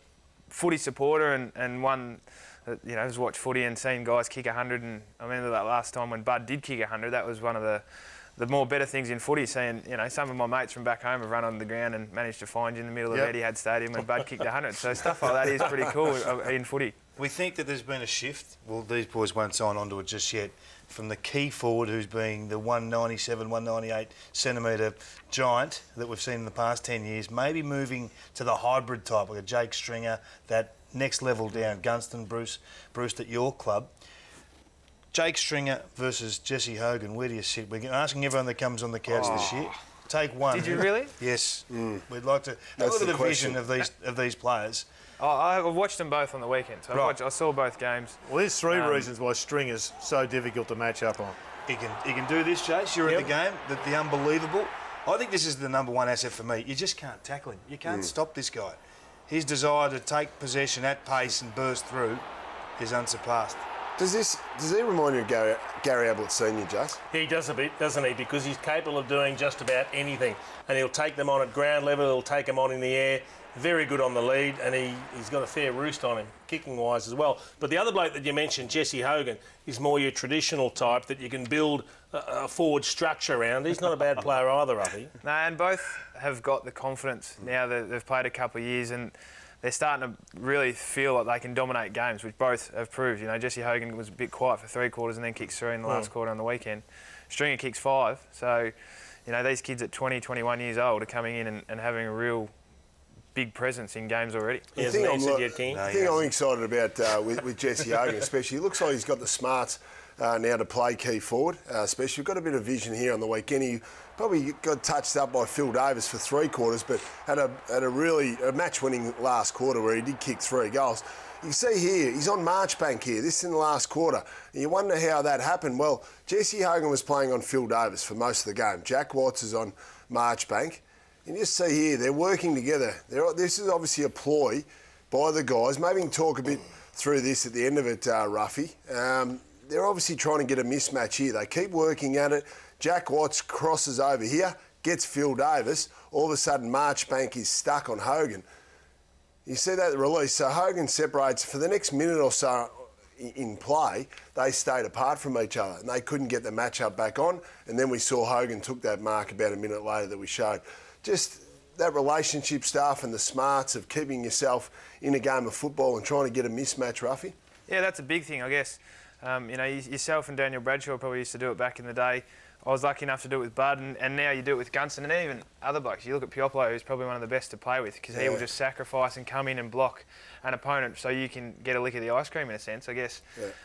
footy supporter and, and one that you know has watched footy and seen guys kick 100, and I remember that last time when Bud did kick 100, that was one of the the more better things in footy. Seeing you know some of my mates from back home have run on the ground and managed to find you in the middle Yep. of Etihad Stadium when Bud kicked 100. So stuff like that is pretty cool uh, in footy. We think that there's been a shift. Well, these boys won't sign onto it just yet. From the key forward, who's being the 197, 198 centimetre giant that we've seen in the past 10 years, maybe moving to the hybrid type, like a Jake Stringer, that next level down, Gunston, Bruce, Bruce at your club. Jake Stringer versus Jesse Hogan, where do you sit? We're asking everyone that comes on the couch this year. Oh. Take one. Did you really? Yes. Hmm. We'd like to have That's a look at the vision of these of these players. Oh, I I watched them both on the weekend. So I, Right. watched, I saw both games. Well, there's three Um, reasons why Stringer's so difficult to match up on. He can he can do this, Chase. You're Yep. at the game. The, the unbelievable. I think this is the number one asset for me. You just can't tackle him. You can't stop this guy. His desire to take possession at pace and burst through is unsurpassed. Does this does he remind you of Gary, Gary Ablett Senior, Jase? He does a bit, doesn't he? Because he's capable of doing just about anything. And he'll take them on at ground level, he'll take them on in the air. Very good on the lead, and he, he's got a fair roost on him, kicking wise as well. But the other bloke that you mentioned, Jesse Hogan, is more your traditional type that you can build a, a forward structure around. He's not a bad player either, Ruffy. [laughs] No, and both have got the confidence now that they've played a couple of years and they're starting to really feel like they can dominate games, which both have proved. You know, Jesse Hogan was a bit quiet for three quarters and then kicks three in the last hmm. quarter on the weekend. Stringer kicks five. So, you know, these kids at 20, 21 years old are coming in and, and having a real big presence in games already. The hasn't thing I'm answered lo- yet, King. The No, he thing I'm excited about uh, with, with Jesse Hogan, especially, he looks like he's got the smarts uh, now to play key forward. Uh, especially, we've got a bit of vision here on the weekend. He probably got touched up by Phil Davis for three quarters, but had a had a really a match-winning last quarter where he did kick three goals. You see here, he's on Marchbank here. This is in the last quarter. And you wonder how that happened. Well, Jesse Hogan was playing on Phil Davis for most of the game. Jack Watts is on Marchbank. And just see here, they're working together. They're, this is obviously a ploy by the guys. Maybe we can talk a bit through this at the end of it, uh, Ruffy. Um, they're obviously trying to get a mismatch here. They keep working at it. Jack Watts crosses over here, gets Phil Davis. All of a sudden, Marchbank is stuck on Hogan. You see that release. So Hogan separates for the next minute or so in play. They stayed apart from each other and they couldn't get the matchup back on. And then we saw Hogan took that mark about a minute later that we showed. Just that relationship stuff and the smarts of keeping yourself in a game of football and trying to get a mismatch, Ruffy. Yeah, that's a big thing, I guess. Um, you know, yourself and Daniel Bradshaw probably used to do it back in the day. I was lucky enough to do it with Bud, and, and now you do it with Gunston and even other blokes. You look at Puopolo, who's probably one of the best to play with because he will just sacrifice and come in and block an opponent so you can get a lick of the ice cream in a sense, I guess.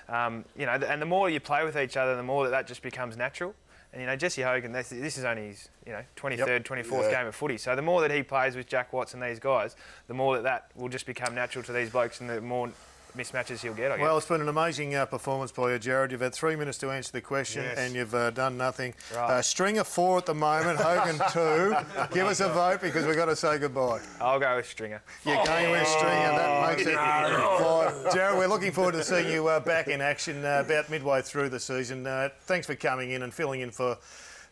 Um, you know, th- and the more you play with each other, the more that that just becomes natural. And you know, Jesse Hogan, this, this is only his you know 23rd, 24th Yeah. game of footy. So the more that he plays with Jack Watts and these guys, the more that that will just become natural to these blokes, and the more mismatches he'll get. I guess. Well, it's been an amazing uh, performance by you, Jarryd. You've had three minutes to answer the question Yes. and you've uh, done nothing. Right. Uh, Stringer four at the moment, Hogan [laughs] two. Give us a vote because we've got to say goodbye. I'll go with Stringer. You're going with Stringer, that makes it five. Jarryd, we're looking forward to seeing you uh, back in action uh, about midway through the season. Uh, thanks for coming in and filling in for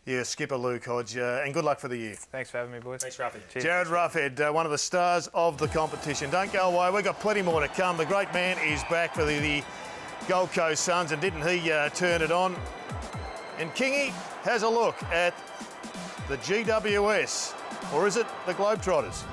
your skipper, Luke Hodge, uh, and good luck for the year. Thanks for having me, boys. Thanks, Ruffy. Cheers. Jarryd Roughead, uh, one of the stars of the competition. Don't go away, we've got plenty more to come. The great man is back for the, the Gold Coast Suns, and didn't he uh, turn it on? And Kingy has a look at the GWS, or is it the Globetrotters?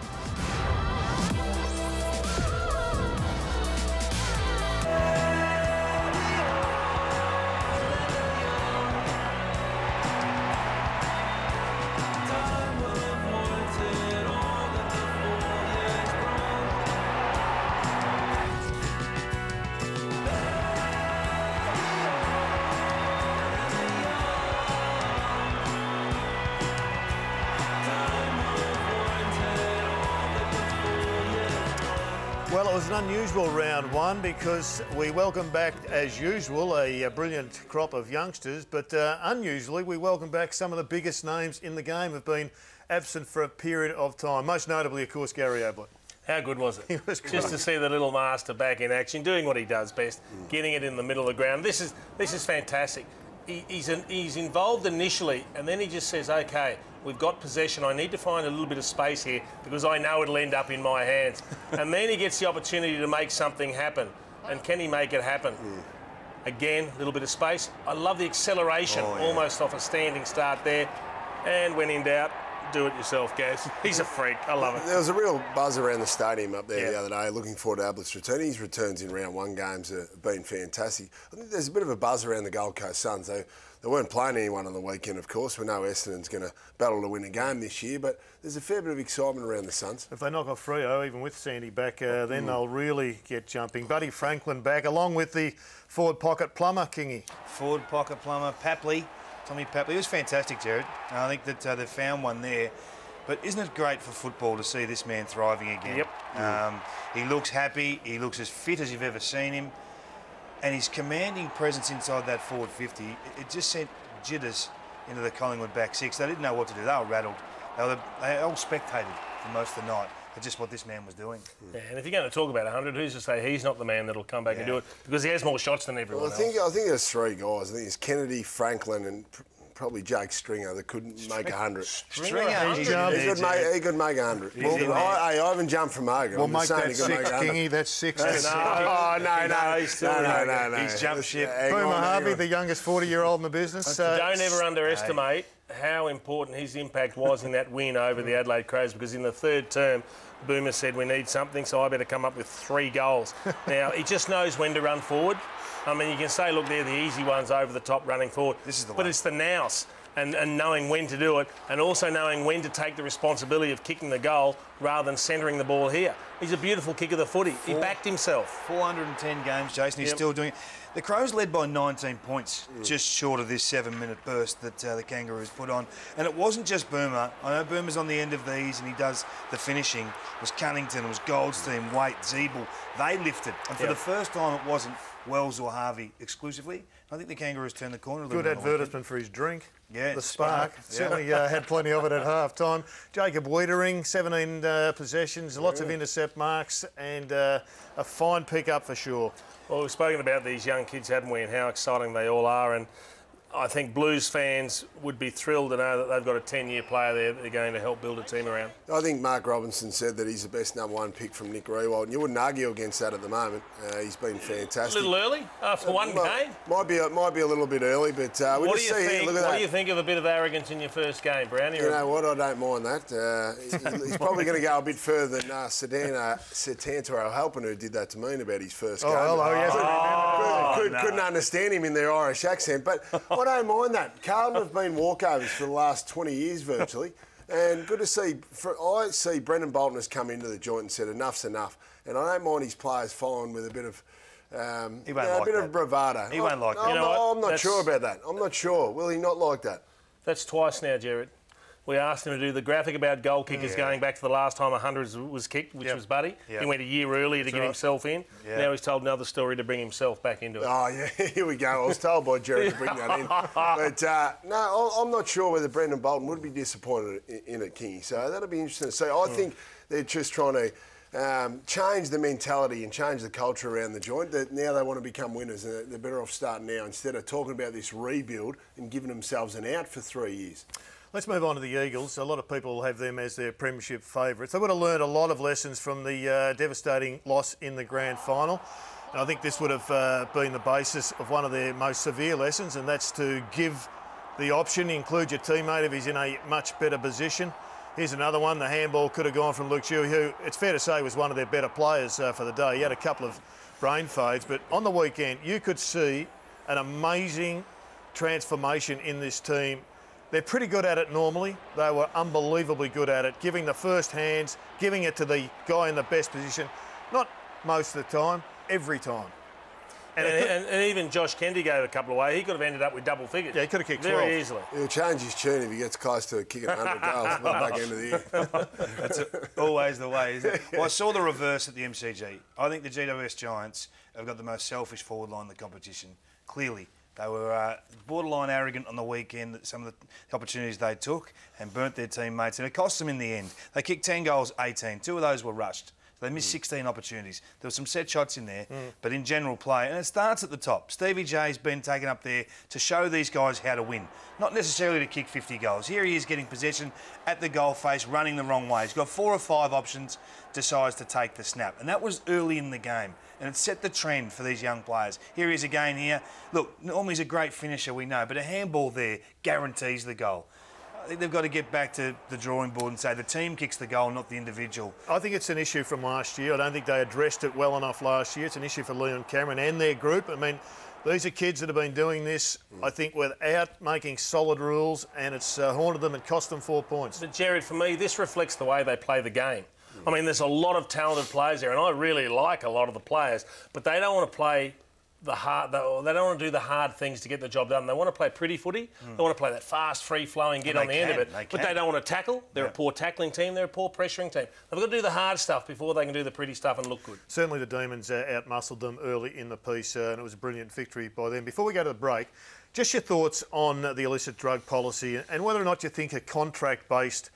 Was an unusual round one because we welcome back, as usual, a, a brilliant crop of youngsters, but uh, unusually, we welcome back some of the biggest names in the game have been absent for a period of time. Most notably, of course, Gary Ablett. How good was it? [laughs] Was Just to see the little master back in action, doing what he does best, getting it in the middle of the ground. This is this is fantastic. He, he's an, he's involved initially, and then he just says, "Okay, we've got possession. I need to find a little bit of space here because I know it'll end up in my hands." [laughs] and then he gets the opportunity to make something happen. And can he make it happen? Hmm. Again, a little bit of space. I love the acceleration, Oh, yeah. almost off a standing start there. And when in doubt, do it yourself, Gaz. [laughs] He's a freak. I love it. There was a real buzz around the stadium up there Yeah. the other day. Looking forward to Ablett's return. His returns in round one games have been fantastic. I think there's a bit of a buzz around the Gold Coast Suns. They, they weren't playing anyone on the weekend, of course. We know Essendon's going to battle to win a game this year, but there's a fair bit of excitement around the Suns. If they knock off Freo, even with Sandy back, uh, then they'll really get jumping. Buddy Franklin back, along with the forward pocket plumber, Kingy. Forward pocket plumber, Papley, Tommy Papley. It was fantastic, Jared. I think that uh, they've found one there. But isn't it great for football to see this man thriving again? Yep. Um, he looks happy. He looks as fit as you've ever seen him. And his commanding presence inside that forward 50, it, it just sent jitters into the Collingwood back six. They didn't know what to do. They were rattled. They, were, they all spectated for most of the night at just what this man was doing. Yeah, and if you're going to talk about 100, who's to say he's not the man that'll come back and do it because he has more shots than everyone Well, I think else. I think there's three guys. I think it's Kennedy, Franklin, and probably Jake Stringer that couldn't make hundred. Stringer, He's he's um, He could make he could make hundred. Well. I, hey, I haven't jumped from Hogan. We'll I'm make that six, make. Kingy. That's six. That's- That's oh no no No, he's still no no no no. He's jumped ship. Boomer Harvey, the youngest 40-year-old in the business. Uh, Don't ever underestimate how important his impact was in that win over the Adelaide Crows because in the third term, Boomer said, We need something, so I better come up with three goals. [laughs] now, he just knows when to run forward. I mean, you can say, Look, they're the easy ones over the top running forward. This is the But one. it's the nous. And, and knowing when to do it, and also knowing when to take the responsibility of kicking the goal rather than centering the ball here. He's a beautiful kick of the footy. He backed himself. 410 games, Jason. He's Yep. still doing it. The Crows led by 19 points, just short of this seven-minute burst that uh, the Kangaroos put on. And it wasn't just Boomer. I know Boomer's on the end of these and he does the finishing. It was Cunnington, it was Goldstein, Waite, Ziebell. They lifted. And for Yep. the first time, it wasn't Wells or Harvey exclusively. I think the Kangaroos turned the corner a little Good bit. on the advertisement for his drink. Yeah, The Spark. Spark, yeah. Certainly uh, had plenty of it at half time. Jacob Weitering, 17 uh, possessions, lots of intercept marks, and uh, a fine pick-up for sure. Well, we've spoken about these young kids, haven't we, and how exciting they all are. And I think Blues fans would be thrilled to know that they've got a 10 year player there that they're going to help build a team around. I think Mark Robinson said that he's the best number one pick from Nick Riewoldt, and you wouldn't argue against that at the moment. Uh, he's been fantastic. A little early after one Might- game. Might be a, might be a little bit early, but uh, we What do just you see here. think? Look at What that. do you think of a bit of arrogance in your first game, Brownie? You know what? I don't mind that. Uh, he's probably going to go a bit further than uh, Sedana, Setanta Ó hAilpín, who did that to me about his first Oh, game. hello, yes. Could, could, Couldn't understand him in their Irish accent, but I don't mind that. Carlton have been walkovers for the last 20 years virtually, and good to see. For, I see Brendon Bolton has come into the joint and said enough's enough, and I don't mind his players following with a bit of. Um, He won't you know, like a bit that. of bravado. He won't like that. I'm, You know not. I'm not sure about that. I'm not sure. Will he not like that? That's twice now, Jared. We asked him to do the graphic about goal kickers going back to the last time a 100 was kicked, which Yep. was Buddy. Yep. He went a year earlier to get right. himself in. Yeah. Now he's told another story to bring himself back into it. Oh, yeah, [laughs] here we go. I was told by Jerry to bring that in. [laughs] But uh, no, I'm not sure whether Brendon Bolton would be disappointed in it, Kingy. So that'll be interesting to see. I think they're just trying to um, change the mentality and change the culture around the joint. That now they want to become winners and they're better off starting now instead of talking about this rebuild and giving themselves an out for three years. Let's move on to the Eagles. A lot of people have them as their premiership favourites. They would have learned a lot of lessons from the uh, devastating loss in the grand final. And I think this would have uh, been the basis of one of their most severe lessons, and that's to give the option, include your teammate if he's in a much better position. Here's another one. The handball could have gone from Luke Shuey, who it's fair to say was one of their better players uh, for the day. He had a couple of brain fades, but on the weekend, you could see an amazing transformation in this team. They're pretty good at it normally. They were unbelievably good at it, giving the first hands, giving it to the guy in the best position. Not most of the time, every time. And, and, and even Josh Kennedy gave a couple away. He could have ended up with double figures. Yeah, he could have kicked very 12. easily. He'll change his tune if he gets close to kicking 100 [laughs] goals at the back end of the year. [laughs] That's [laughs] always the way, isn't it? Well, I saw the reverse at the MCG. I think the GWS Giants have got the most selfish forward line in the competition. Clearly, they were uh, borderline arrogant on the weekend. Some of the opportunities they took and burnt their teammates, and it cost them in the end. They kicked 10 goals, 18. Two of those were rushed. They missed hmm. 16 opportunities. There were some set shots in there, hmm. but in general play, and it starts at the top. Stevie J's been taken up there to show these guys how to win, not necessarily to kick 50 goals. Here he is getting possession at the goal face, running the wrong way. He's got four or five options, decides to take the snap, and that was early in the game, and it set the trend for these young players. Here he is again. Here, look, normally he's a great finisher, we know, but a handball there guarantees the goal. I think they've got to get back to the drawing board and say the team kicks the goal, not the individual. I think it's an issue from last year. I don't think they addressed it well enough last year. It's an issue for Leon Cameron and their group. I mean, these are kids that have been doing this, I think, without making solid rules, and it's uh, haunted them and cost them four points. But Jared, for me, this reflects the way they play the game. I mean, there's a lot of talented players there, and I really like a lot of the players, but they don't want to play the hard. They they don't want to do the hard things to get the job done. They want to play pretty footy. They want to play that fast, free flowing, get And on the end of it. they but they don't want to tackle. They're a poor tackling team. They're a poor pressuring team. They've got to do the hard stuff before they can do the pretty stuff and look good. Certainly, the Demons uh, outmuscled them early in the piece, uh, and it was a brilliant victory by them. Before we go to the break, just your thoughts on the illicit drug policy and whether or not you think a contract based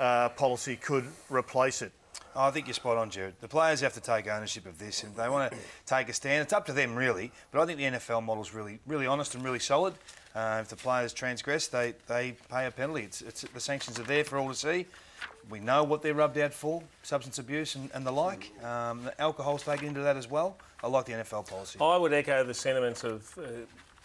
uh, policy could replace it. I think you're spot on, Jared. The players have to take ownership of this, and they want to take a stand. It's up to them, really. But I think the NFL model is really, really honest and really solid. Uh, if the players transgress, they, they pay a penalty. It's, it's, the sanctions are there for all to see. We know what they're rubbed out for: substance abuse and, and the like. Um, the alcohol's taken into that as well. I like the NFL policy. I would echo the sentiments of uh,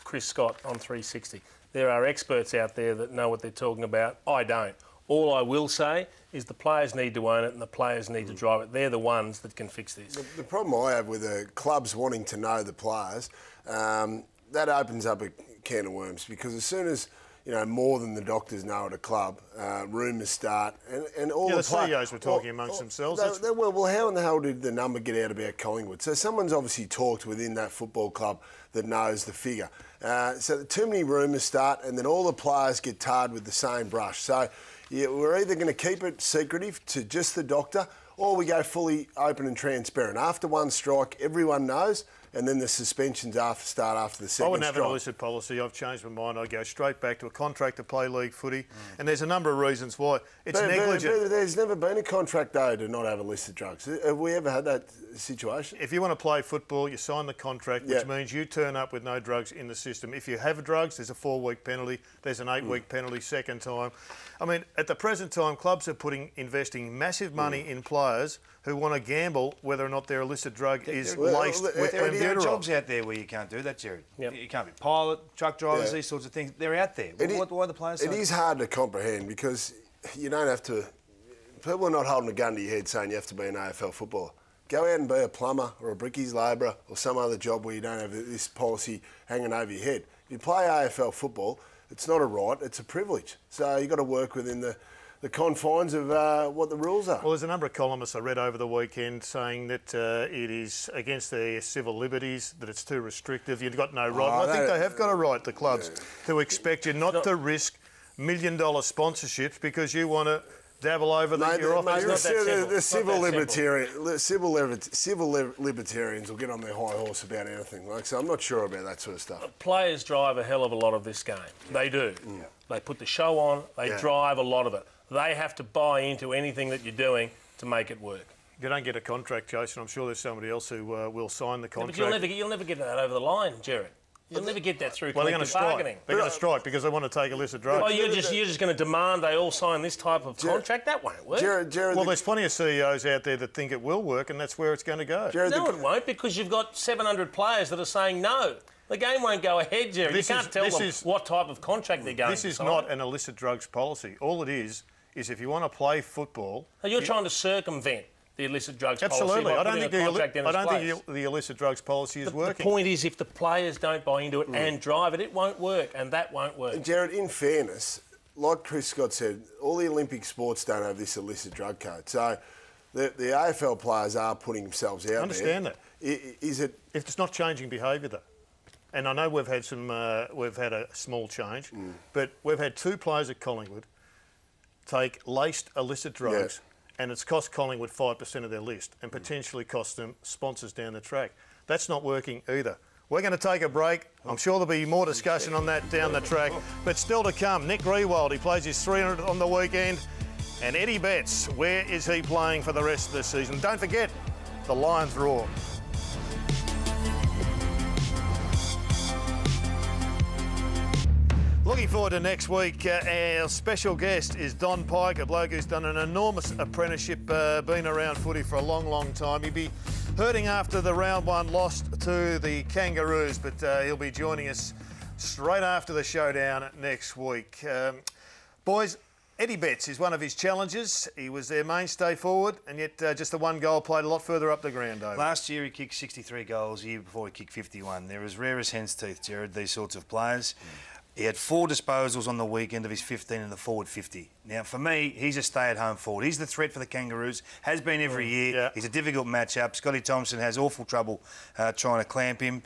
Chris Scott on 360. There are experts out there that know what they're talking about. I don't. All I will say is the players need to own it and the players need to drive it. They're the ones that can fix this. The problem I have with the clubs wanting to know the players, um, that opens up a can of worms because as soon as you know more than the doctors know at a club, uh, rumours start, and, and all Yeah, the, the play- CEOs were talking well, amongst well, themselves. they- they- well, well, how in the hell did the number get out about Collingwood? So someone's obviously talked within that football club that knows the figure. Uh, so too many rumours start, and then all the players get tarred with the same brush. So yeah, we're either going to keep it secretive to just the doctor, or we go fully open and transparent. After one strike, everyone knows, and then the suspensions after start after the second I wouldn't have an illicit policy. I've changed my mind. I'd go straight back to a contract to play league footy. Mm. And there's a number of reasons why. It's But- but- negligent. but there's never been a contract though to not have illicit drugs. Uh, have we ever had that situation? If you want to play football, you sign the contract, which Yeah. means you turn up with no drugs in the system. If you have drugs, there's a four-week penalty. There's an eight-week mm. penalty second time. I mean, at the present time, clubs are putting investing massive money mm. in players who want to gamble whether or not their illicit drug is Well, laced well, with There are, there are jobs out there where you can't do that, Jared. Yep. You can't be pilot, truck drivers, Yeah. these sorts of things. They're out there. It What, why are the players? It so- hard to comprehend because you don't have to. People are not holding a gun to your head saying you have to be an AFL footballer. Go out and be a plumber or a brickies labourer or some other job where you don't have this policy hanging over your head. If you play AFL football, it's not a right; it's a privilege. So you've got to work within the, the confines of uh, what the rules are. Well, there's a number of columnists I read over the weekend saying that uh, it is against their civil liberties, that it's too restrictive. You've got no right. Oh, and I think they have got a right, the clubs, to expect you not to risk million dollar sponsorships because you want to dabble over the, Mate, your mate, office. the, not that the civil libertarian, li- civil, liber- civil li- libertarians will get on their high horse about anything. Like, so I'm not sure about that sort of stuff. Players drive a hell of a lot of this game. They do. Yeah. They put the show on, they Yeah. drive a lot of it. They have to buy into anything that you're doing to make it work. If you don't get a contract, Jason, I'm sure there's somebody else who uh, will sign the Yeah, contract. but you'll never, get, you'll never get that over the line, Jared. You'll never get that through well, they're going to strike. bargaining. They're going to strike because they want to take illicit drugs. Oh, you're just you're just going to demand they all sign this type of contract? That won't work. Jared, Jared, well, the- there's plenty of CEOs out there that think it will work, and that's where it's going to go. Jared, no, the- it won't because you've got 700 players that are saying no. The game won't go ahead, Jared. This you can't is- tell this them is- what type of contract they're going to. This is sign. not an illicit drugs policy. All it is is if you want to play football. So you're trying to circumvent the illicit drugs Absolutely. policy Absolutely. I don't think the, contract I don't place. think the, the illicit drugs policy is The- the point is, if the players don't buy into it and drive it, it won't work, and that won't work. Jared, in fairness, like Chris Scott said, all the Olympic sports don't have this illicit drug code. So the, the AFL players are putting themselves out I understand there. that. I- Is it If it's not changing behaviour, though, and I know we've had some, uh, we've had a small change, Mm. but we've had two players at Collingwood take laced illicit drugs, and it's cost Collingwood five percent of their list, and potentially cost them sponsors down the track. That's not working either. We're going to take a break. I'm sure there'll be more discussion on that down the track, but still to come. Nick Riewoldt, he plays his 300 on the weekend, and Eddie Betts, where is he playing for the rest of the season? Don't forget, the Lions roar. Looking forward to next week. Uh, our special guest is Don Pyke, a bloke who's done an enormous apprenticeship, uh, been around footy for a long, long time. He'll be hurting after the round one loss to the Kangaroos, but uh, he'll be joining us straight after the showdown next week. Um, boys, Eddie Betts is one of his challenges. He was their mainstay forward, and yet uh, just the one goal played a lot further up the ground. Over. Last year he kicked 63 goals. The year before he kicked 51. They're as rare as hen's teeth, Jared. These sorts of players. He had four disposals on the weekend of his 15 in the forward 50. Now, for me, he's a stay-at-home forward. He's the threat for the Kangaroos. Has been every year. yeah. He's a difficult matchup. Scotty Thompson has awful trouble uh, trying to clamp him.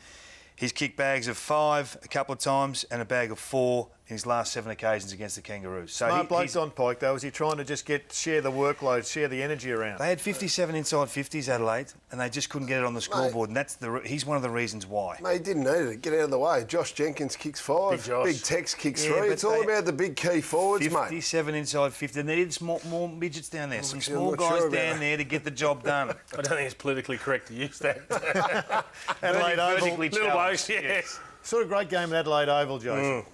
He's kicked bags of five a couple of times and a bag of four his last seven occasions against the Kangaroos. So Smart he- bloke he's- Don Pyke, though. Is he trying to just get share the workload, share the energy around? They had 57 inside 50s, Adelaide, and they just couldn't get it on the scoreboard. And that's the he's one of the reasons why. Mate, he didn't need it. Get out of the way. Josh Jenkins kicks five. Big Josh. big Tex kicks Yeah, three. but It's all about the big key forwards, mate. 57 inside 50. They needed more, more midgets down there, some small guys sure down that. there to get the job done. [laughs] I don't think it's politically correct to use that. [laughs] Adelaide Oval. Little challenged. boast, yes. Sort of great game at Adelaide Oval, Jason. Mm.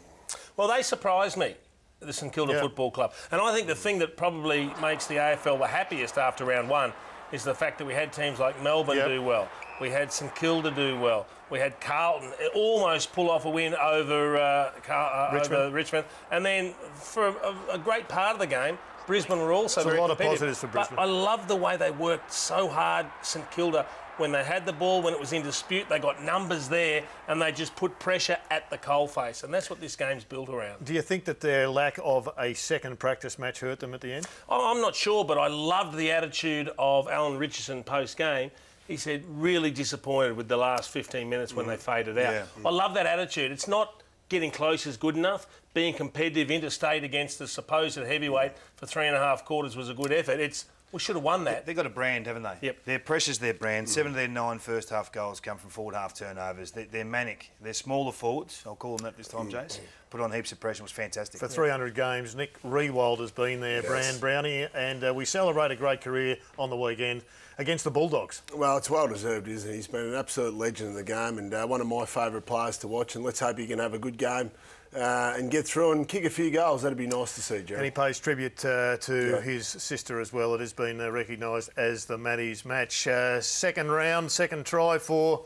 Well, they surprised me, the St Kilda Yeah. Football Club. And I think the thing that probably makes the AFL the happiest after round one is the fact that we had teams like Melbourne Yep. do well. We had St Kilda do well. We had Carlton almost pull off a win over, uh, Car- uh, Richmond. over Richmond. And then for a, a great part of the game, Brisbane were also a very lot of positives for But Brisbane. I love the way they worked so hard, St Kilda. When they had the ball, when it was in dispute, they got numbers there and they just put pressure at the coalface. And that's what this game's built around. Do you think that their lack of a second practice match hurt them at the end? Oh, I'm not sure, but I loved the attitude of Alan Richardson post game. He said, really disappointed with the last 15 minutes when they mm. faded out. Yeah. I love that attitude. It's not getting close is good enough. Being competitive interstate against the supposed heavyweight for three and a half quarters was a good effort. It's we should have won that. They've got a brand, haven't they? Yep. Their pressure's their brand. Seven of their nine first half goals come from forward half turnovers. They're, they're manic. They're smaller forwards. I'll call them that this time, Jace. Put on heaps of pressure. It was fantastic. For 300 games, Nick Riewoldt has been their brand brownie, and uh, we celebrate a great career on the weekend against the Bulldogs. Well, it's well deserved, isn't he? He's been an absolute legend in the game and uh, one of my favourite players to watch. And let's hope he can have a good game uh, and get through and kick a few goals. That'd be nice to see, Jerry. And he pays tribute uh, to Yeah. his sister as well. It has been uh, recognised as the Maddies match. Uh, second round, second try for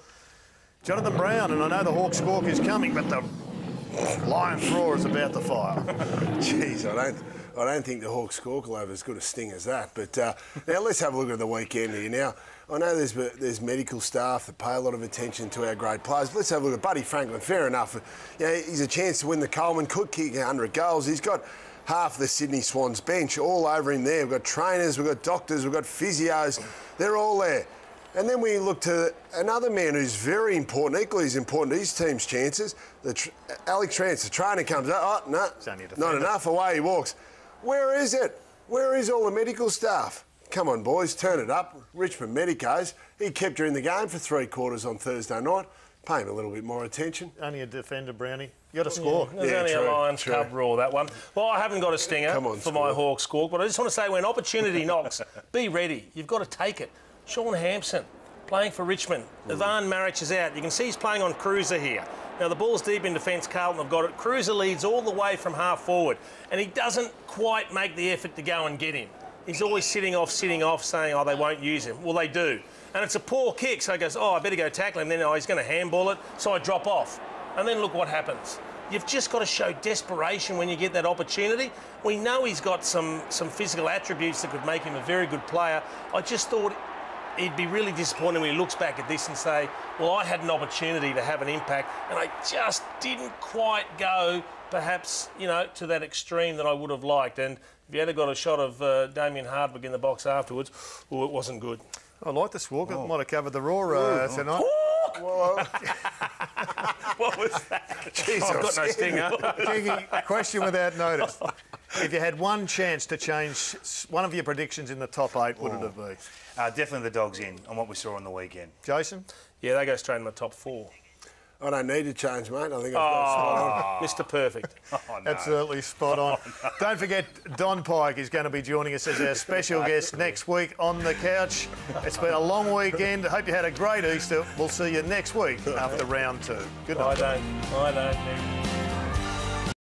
Jonathan Brown. And I know the Hawk squawk is coming, but the Lions roar is about to fire. [laughs] Jeez, I don't, I don't think the Hawks squawk will have as good a sting as that. But uh, now let's have a look at the weekend here. Now, I know there's there's medical staff that pay a lot of attention to our great players. Let's have a look at Buddy Franklin. Fair enough. Know, he's a chance to win the Coleman. Could kick 100 goals. He's got half the Sydney Swans bench all over him there. We've got trainers, we've got doctors, we've got physios. They're all there. And then we look to another man who's very important, equally as important to his team's chances. The tr- Alex Rance, the trainer comes up. Oh, no, not enough. Away he walks. Where is it? Where is all the medical staff? Come on, boys, turn it up. Richmond Medicos. He kept her in the game for three quarters on Thursday night. Pay him a little bit more attention. Only a defender, Brownie. You got to score. There's Yeah, only true, a Lions true. Cub raw, that one. Well, I haven't got a stinger Come on, for my score. Hawk squawk, but I just want to say when opportunity [laughs] knocks, be ready. You've got to take it. Shaun Hampson playing for Richmond. Mm. Ivan Maric is out. You can see he's playing on Cruiser here. Now, the ball's deep in defence. Carlton have got it. Cruiser leads all the way from half forward, and he doesn't quite make the effort to go and get him. He's always sitting off, sitting off, saying, oh, they won't use him. Well, they do. And it's a poor kick, so he goes, oh, I better go tackle him. Then, oh, he's going to handball it, so I drop off. And then look what happens. You've just got to show desperation when you get that opportunity. We know he's got some, some physical attributes that could make him a very good player. I just thought he'd be really disappointed when he looks back at this and say, well, I had an opportunity to have an impact and I just didn't quite go, perhaps, you know, to that extreme that I would have liked. And if you had got a shot of uh, Damien Hardwick in the box afterwards, oh, it wasn't good. I like this walk. It might have covered the raw uh, tonight. [laughs] What was that? I've got no stinger. [laughs] Kingy, question without notice. If you had one chance to change one of your predictions in the top eight, what would it be? Uh, definitely the dogs in on what we saw on the weekend. Jason? yeah, they go straight in the top four. I don't need to change, mate. I think I've got Oh, [laughs] Mr. Perfect. [laughs] Oh, no. Absolutely spot on. [laughs] Don't forget, Don Pyke is going to be joining us as our special guest next week on the couch. It's been a long weekend. Hope you had a great Easter. We'll see you next week after round two. Good night. I don't. I don't.